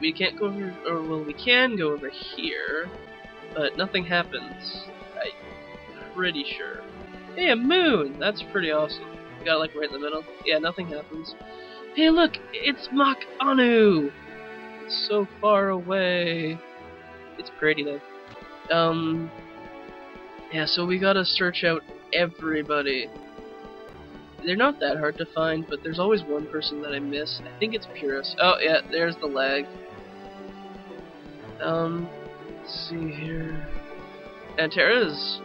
we can't go over, or well, we can go over here, but nothing happens. I'm pretty sure. Hey, a moon! That's pretty awesome. We got like right in the middle. Yeah, nothing happens. Hey, look! It's Mac Anu! It's so far away. It's pretty though. Um, yeah, so we gotta search out everybody. They're not that hard to find, but there's always one person that I miss. I think it's Piros. Oh, yeah, there's the lag. Um, let's see here. Antares.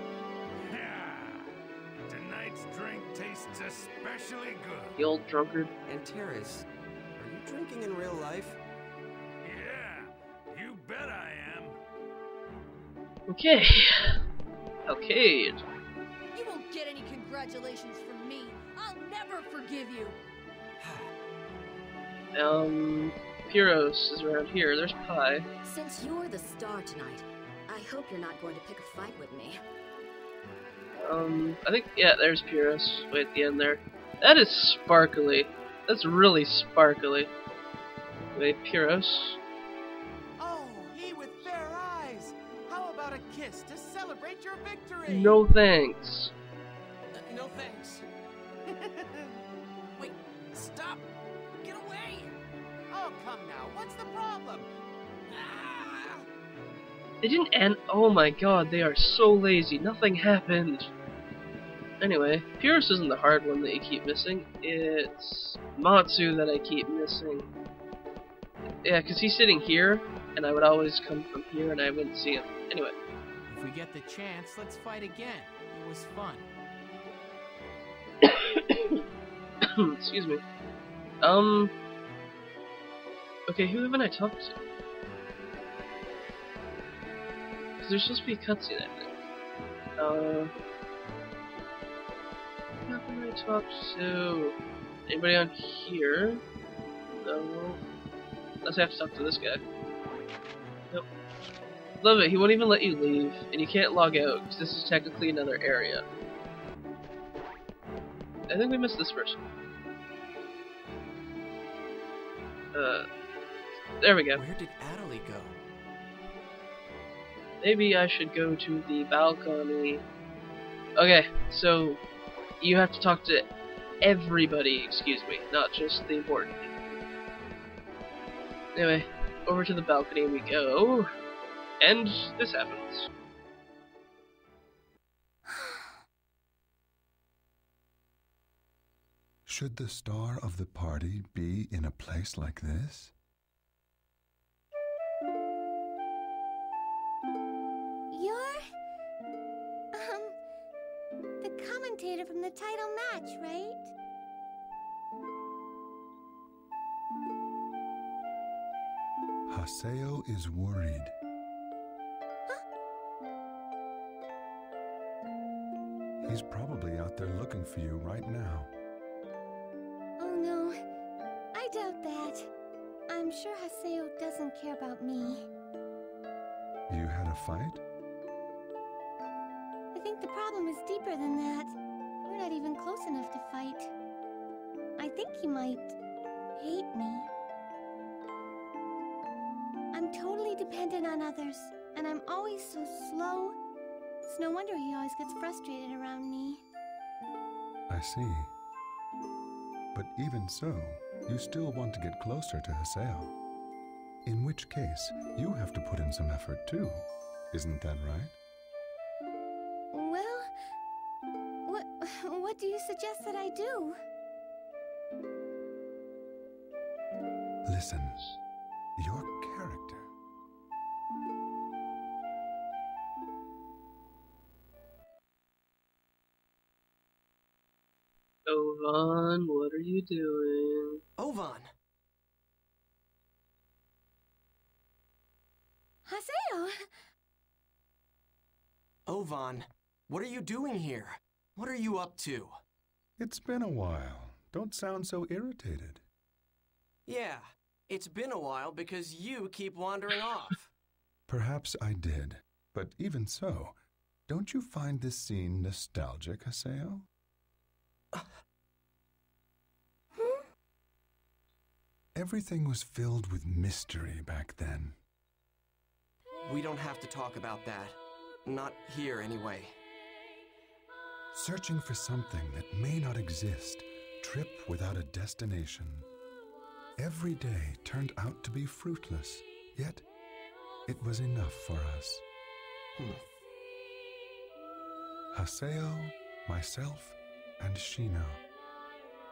Tonight's drink tastes especially good. The old drunkard. Antares, are you drinking in real life? Yeah, you bet I am. Okay. okay. You won't get any congratulations from me. I'll never forgive you. Um, Piros is around here. There's Pi. Since you're the star tonight, I hope you're not going to pick a fight with me. Um, I think, yeah, there's Piros. Way at the end there. That is sparkly. That's really sparkly. Wait, Piros. Oh, he with fair eyes. How about a kiss to celebrate your victory? No thanks. Come now. What's the problem? Ah! They didn't end. Oh my god, they are so lazy. Nothing happened. Anyway, Piros isn't the hard one that you keep missing. It's Matsu that I keep missing. Yeah, because he's sitting here, and I would always come from here and I wouldn't see him. Anyway, If we get the chance, let's fight again. It was fun. excuse me. Um. Okay, who haven't I talked to? Because there's supposed to be a cutscene, think. Uh. Who haven't I talked to? Anybody on here? No. Unless I have to talk to this guy. Nope. Love it, he won't even let you leave, and you can't log out, because this is technically another area. I think we missed this person. Uh, there we go. Where did Atoli go? Maybe I should go to the balcony. Okay, so you have to talk to everybody, excuse me, not just the important people. Anyway, over to the balcony we go, and this happens. Should the star of the party be in a place like this? Commentator from the title match, right? Haseo is worried. He's probably out there looking for you right now. Oh no. I doubt that. I'm sure Haseo doesn't care about me. You had a fight? I think the problem is deeper than that. We're not even close enough to fight. I think he might hate me. I'm totally dependent on others, and I'm always so slow. It's no wonder he always gets frustrated around me. I see. But even so, you still want to get closer to Haseo. In which case, you have to put in some effort too. Isn't that right? What what do you suggest that I do? Listen, your character. Ovan, what are you doing? Ovan! Haseo! Ovan, what are you doing here? What are you up to? It's been a while. Don't sound so irritated. Yeah, it's been a while because you keep wandering off. Perhaps I did, but even so, don't you find this scene nostalgic, Haseo? Hmm? Everything was filled with mystery back then. We don't have to talk about that. Not here, anyway. Searching for something that may not exist, trip without a destination. Every day turned out to be fruitless, yet it was enough for us. Hmm. Haseo, myself, and Shino.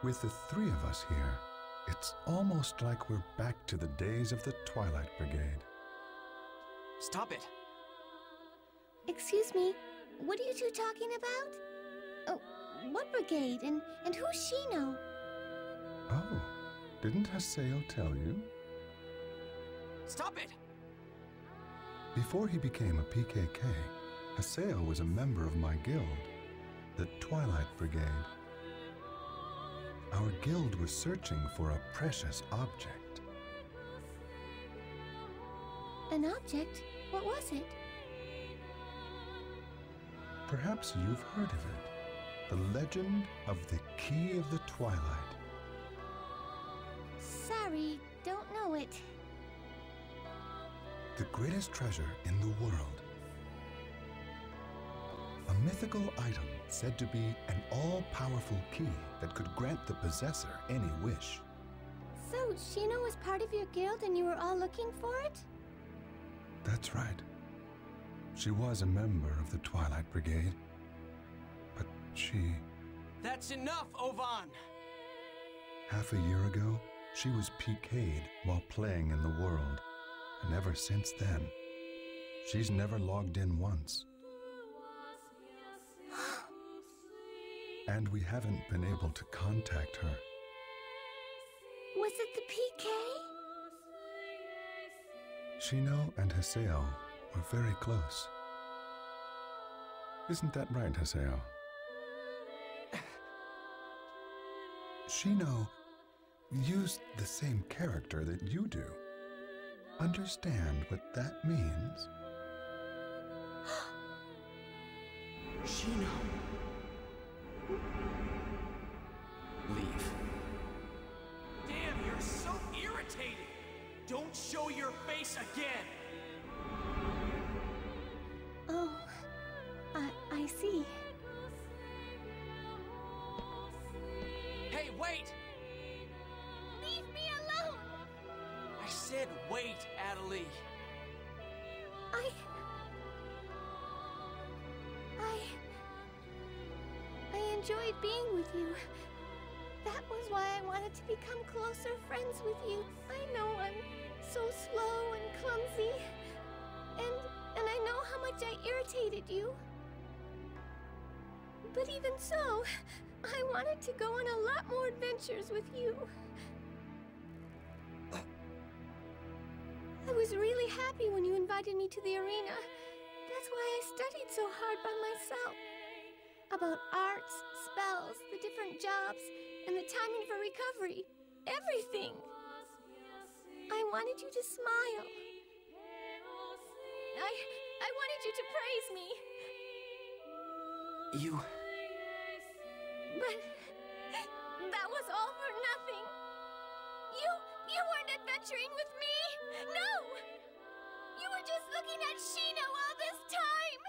With the three of us here, it's almost like we're back to the days of the Twilight Brigade. Stop it! Excuse me, what are you two talking about? Oh, what brigade and, and who's she now? Oh, didn't Haseo tell you? Stop it! Before he became a PKK, Haseo was a member of my guild, the Twilight Brigade. Our guild was searching for a precious object. An object? What was it? Perhaps you've heard of it. The legend of the Key of the Twilight. Sorry, don't know it. The greatest treasure in the world. A mythical item said to be an all-powerful key that could grant the possessor any wish. So, Shino was part of your guild and you were all looking for it? That's right. She was a member of the Twilight Brigade. But she, That's enough, Ovan! half a year ago, she was PK'd while playing in the world. And ever since then, she's never logged in once. And we haven't been able to contact her. Was it the PK? Shino and Haseo were very close. Isn't that right, Haseo? Shino used the same character that you do. Understand what that means? Shino. Leave. Damn, you're so irritating! Don't show your face again! Wait, Atoli. I. I. I enjoyed being with you. That was why I wanted to become closer friends with you. I know I'm so slow and clumsy. And and I know how much I irritated you. But even so, I wanted to go on a lot more adventures with you. I was really happy when you invited me to the arena. That's why I studied so hard by myself. About arts, spells, the different jobs, and the timing for recovery. Everything. I wanted you to smile. I I wanted you to praise me. You. But that was all for nothing. You you weren't adventuring with me. No. You were just looking at Shino all this time.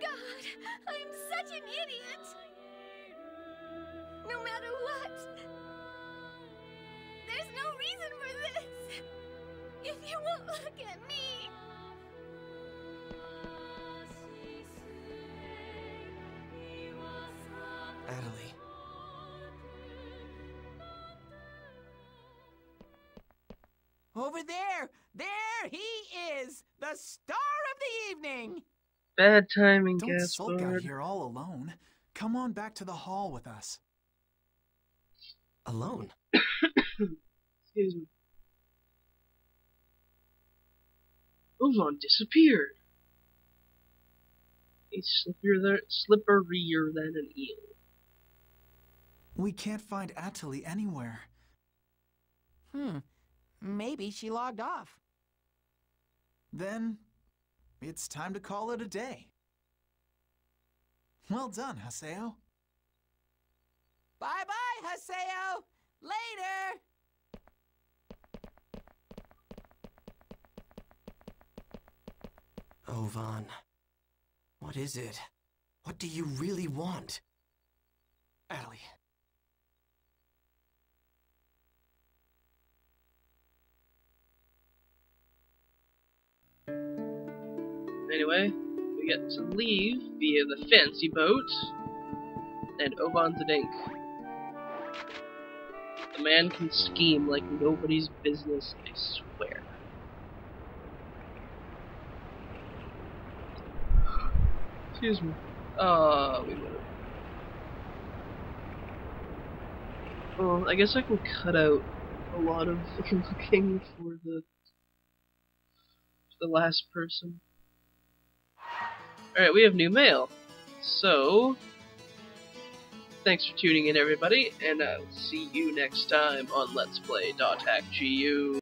God, I'm such an idiot. Over there! There he is! The star of the evening! Bad timing, Don't sulk out here all alone. Come on back to the hall with us. Alone? Excuse me. Ovan disappeared. He's slipperier, slipperier than an eel. We can't find Atoli anywhere. Hmm. Maybe she logged off. Then it's time to call it a day. Well done, Haseo. Bye-bye, Haseo. Later. Oh, Vaughn. What is it? What do you really want? Allie, Anyway, we get to leave via the fancy boat and Ovan Zadink. The man can scheme like nobody's business, I swear. Excuse me. Uh, we would Well, I guess I can cut out a lot of looking for the the last person. Alright, we have new mail. So, thanks for tuning in, everybody, and I'll see you next time on Let's Play .hack GU.